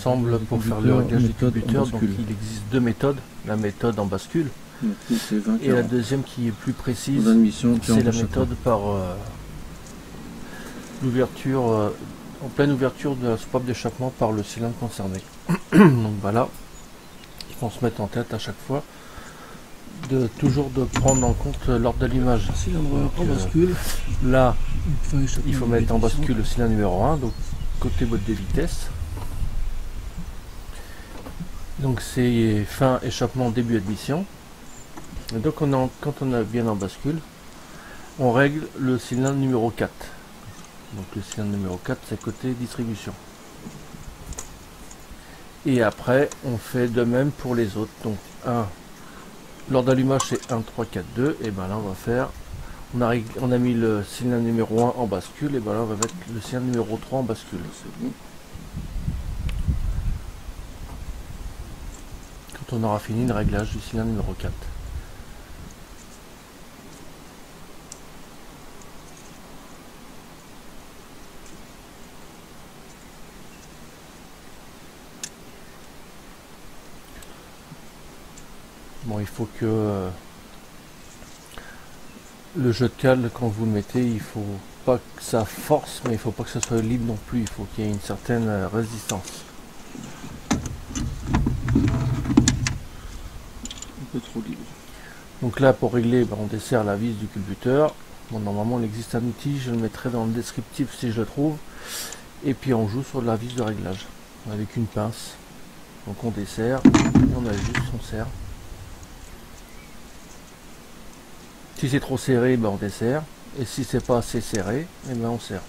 ensemble pour faire le réglage du. Donc il existe deux méthodes. La méthode en bascule et la deuxième qui est plus précise, c'est la méthode par euh, l'ouverture, euh, en pleine ouverture de la soupape d'échappement par le cylindre concerné. Donc voilà, il faut se mettre en tête à chaque fois de toujours de prendre en compte l'ordre d'allumage. Cylindre en bascule. Là, il faut mettre en bascule le cylindre numéro 1, donc côté boîte de vitesse. Donc c'est fin échappement début admission. Et donc on quand on bien en bascule, on règle le cylindre numéro 4. Donc le cylindre numéro 4 c'est côté distribution. Et après on fait de même pour les autres. Donc 1, l'ordre d'allumage c'est 1, 3, 4, 2. Et ben là on va faire, on a, on a mis le cylindre numéro 1 en bascule. Et ben là on va mettre le cylindre numéro 3 en bascule. On aura fini le réglage du cylindre numéro 4. Bon, il faut que euh, le jeu de cale, quand vous le mettez, il faut pas que ça force, mais il faut pas que ça soit libre non plus. Il faut qu'il y ait une certaine euh, résistance. Trop libre. Donc là, pour régler, ben, on dessert la vis du culbuteur. Normalement, il existe un outil, je le mettrai dans le descriptif si je le trouve. Et puis on joue sur la vis de réglage avec une pince. Donc on dessert, on ajuste, on serre. Si c'est trop serré, ben on dessert. Et si c'est pas assez serré, eh ben on serre.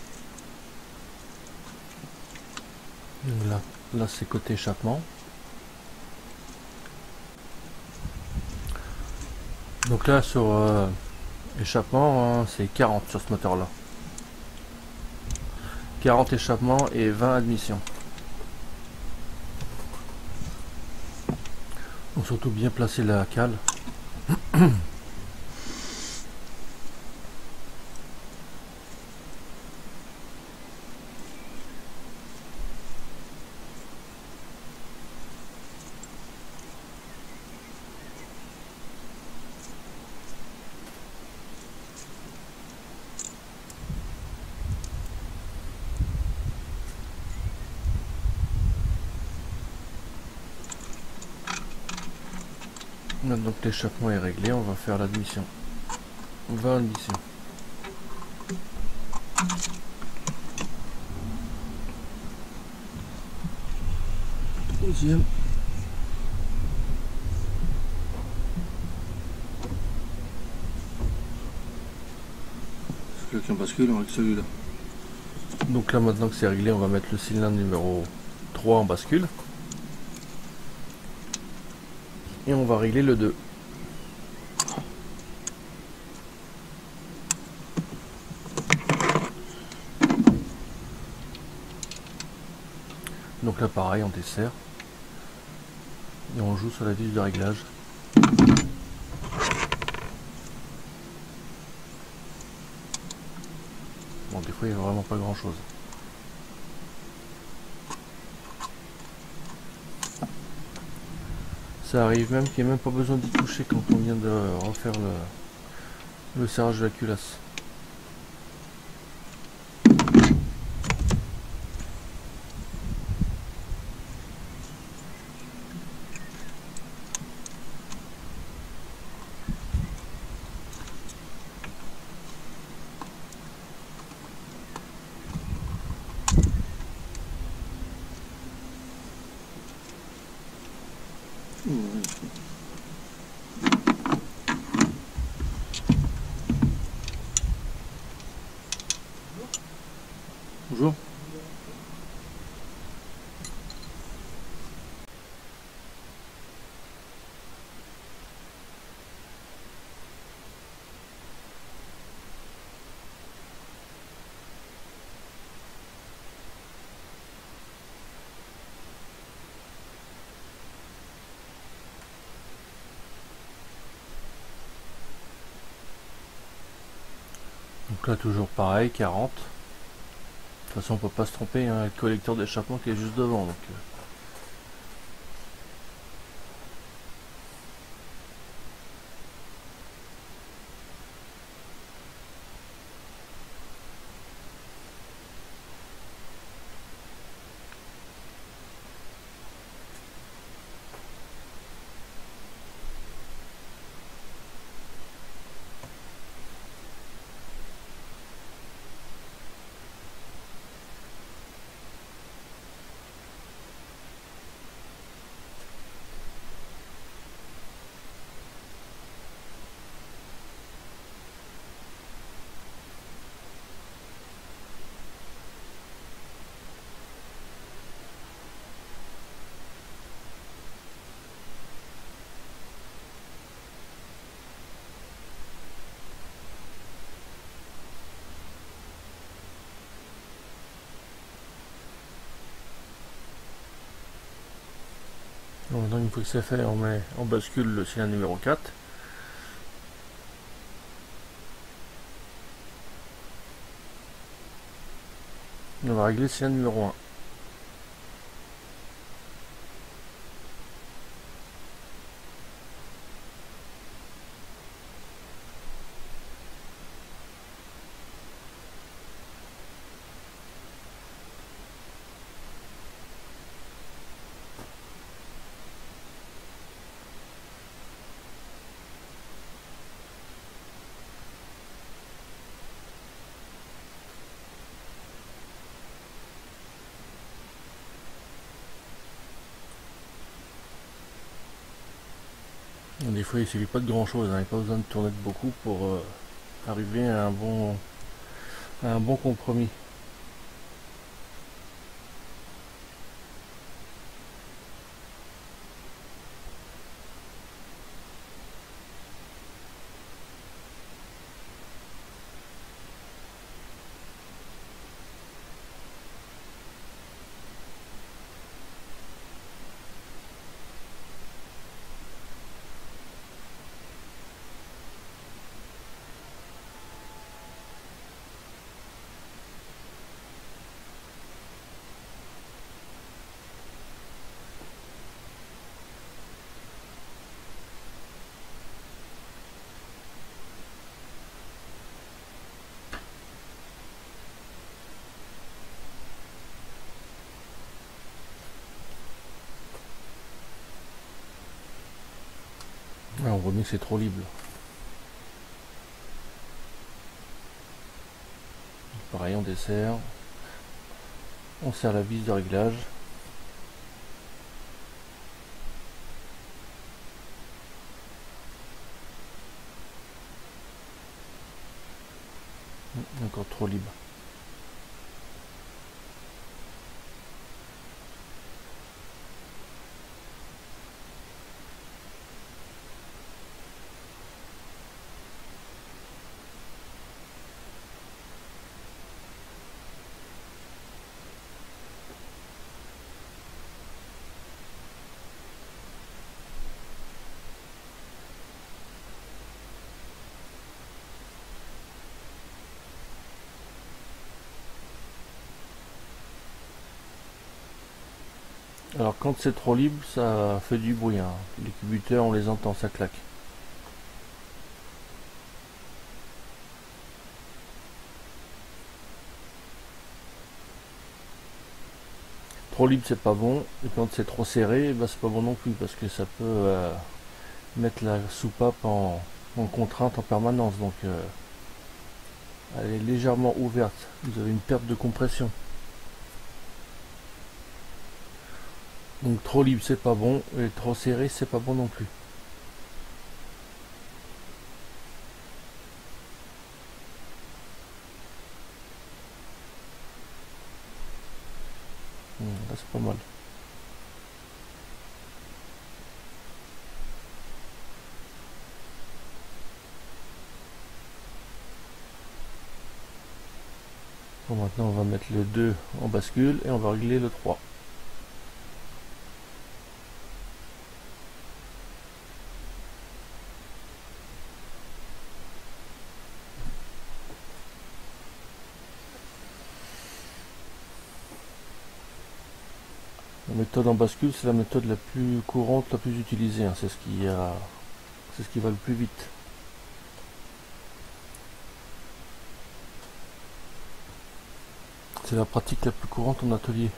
Là, là c'est côté échappement. Donc là sur euh, échappement, hein, c'est 40 sur ce moteur là. 40 échappements et 20 admissions. Donc surtout bien placer la cale. Donc l'échappement est réglé, on va faire l'admission. 20 admissions. Deuxième. Quelqu'un bascule, avec celui-là? Donc là maintenant que c'est réglé, on va mettre le cylindre numéro 3 en bascule. Et on va régler le 2. Donc là pareil on dessert et on joue sur la vis de réglage. Bon des fois il n'y a vraiment pas grand chose. Ça arrive même qu'il n'y a même pas besoin de toucher quand on vient de refaire le, le serrage de la culasse. Donc là toujours pareil, 40. De toute façon on peut pas se tromper, hein, le collecteur d'échappement qui est juste devant. Donc, Maintenant, une fois que c'est fait, on met, on bascule le cylindre numéro 4. On va régler le cylindre numéro 1. Des fois, il ne suffit pas de grand chose, il n'y a pas besoin de tourner de beaucoup pour euh, arriver à un bon compromis. Que c'est trop libre. Pareil, on dessert. On serre la vis de réglage. Encore trop libre. Alors quand c'est trop libre, ça fait du bruit. hein. Les cubiteurs, on les entend, ça claque. Trop libre, c'est pas bon. Et quand c'est trop serré, bah, c'est pas bon non plus parce que ça peut euh, mettre la soupape en, contrainte en permanence. Donc euh, elle est légèrement ouverte. Vous avez une perte de compression. Donc trop libre c'est pas bon et trop serré c'est pas bon non plus. Hmm, c'est pas mal. Bon maintenant on va mettre le 2 en bascule et on va régler le 3. La méthode en bascule, c'est la méthode la plus courante, la plus utilisée. hein. C'est ce qui a, c'est ce qui va le plus vite. C'est la pratique la plus courante en atelier.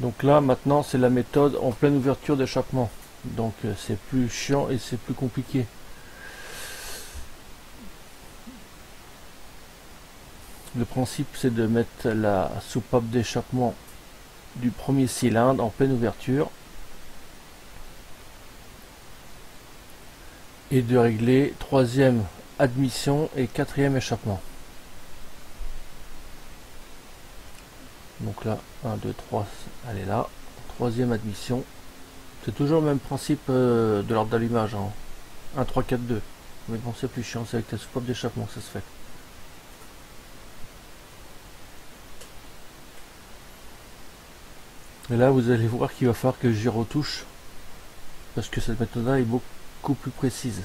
Donc là maintenant c'est la méthode en pleine ouverture d'échappement. Donc euh, c'est plus chiant et c'est plus compliqué. Le principe c'est de mettre la soupape d'échappement du premier cylindre en pleine ouverture et de régler troisième admission et quatrième échappement. Donc là, 1, 2, 3, elle est là. Troisième admission. C'est toujours le même principe euh, de l'ordre d'allumage. 1, 3, 4, 2. Mais bon, c'est plus chiant, c'est avec la soupape d'échappement que ça se fait. Et là, vous allez voir qu'il va falloir que j'y retouche. Parce que cette méthode-là est beaucoup plus précise.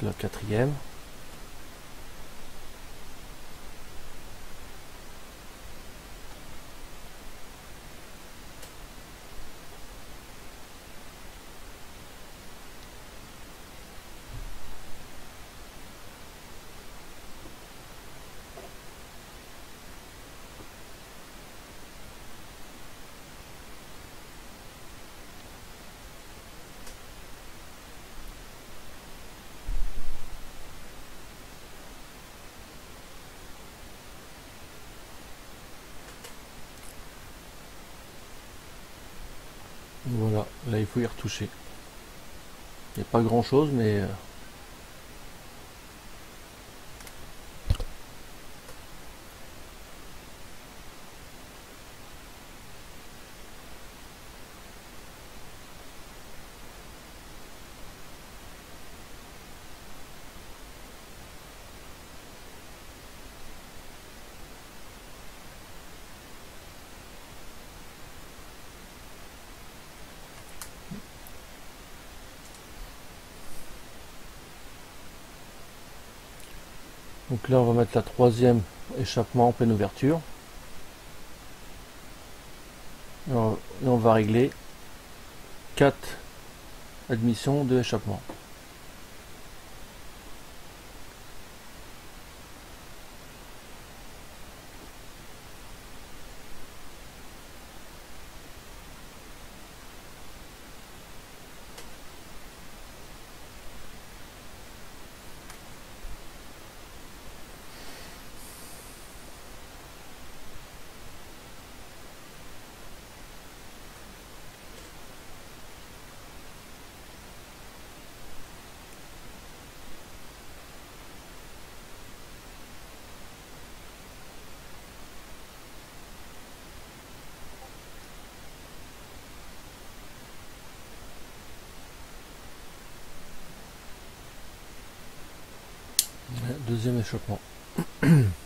Donc la quatrième. Voilà, là il faut y retoucher. Il n'y a pas grand chose, mais... Donc là on va mettre la troisième échappement en pleine ouverture. Et on, va régler 4 admissions de échappement. Deuxième échappement.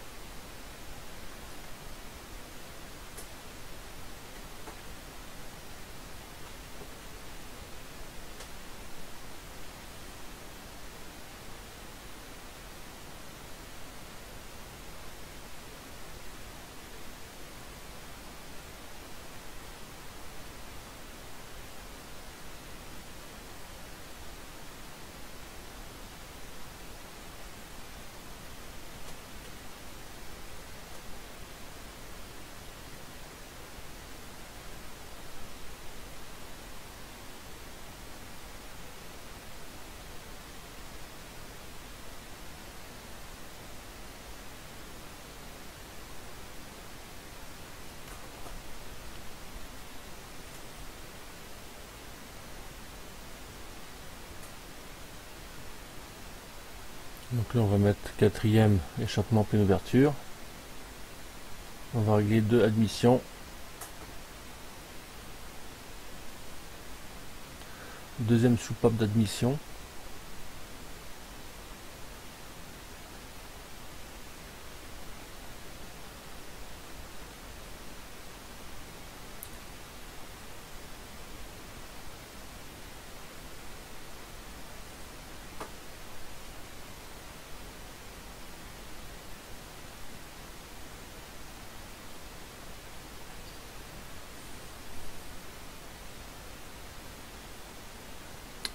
Donc là on va mettre quatrième échappement pleine ouverture. On va régler deux admissions. Deuxième soupape d'admission.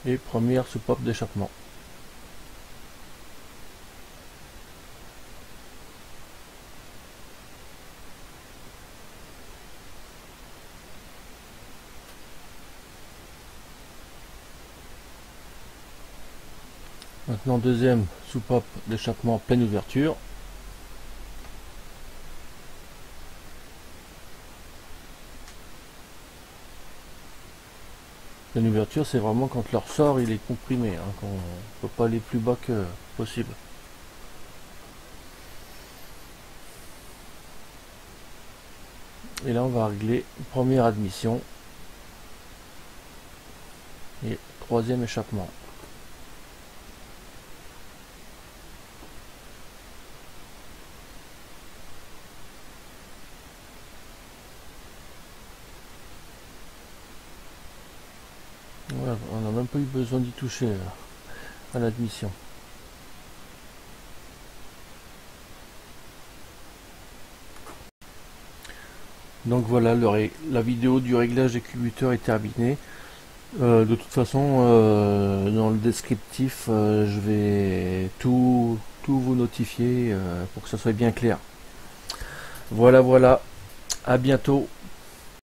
et première soupape d'échappement. Maintenant deuxième soupape d'échappement pleine ouverture. Ouverture c'est vraiment quand leur sort il est comprimé, hein, qu'on ne peut pas aller plus bas que possible. Et là on va régler première admission et troisième échappement. On n'a même pas eu besoin d'y toucher euh, à l'admission. Donc voilà, la vidéo du réglage des culbuteurs est terminée. Euh, de toute façon, euh, dans le descriptif, je vais tout, tout vous notifier pour que ça soit bien clair. Voilà, voilà. À bientôt.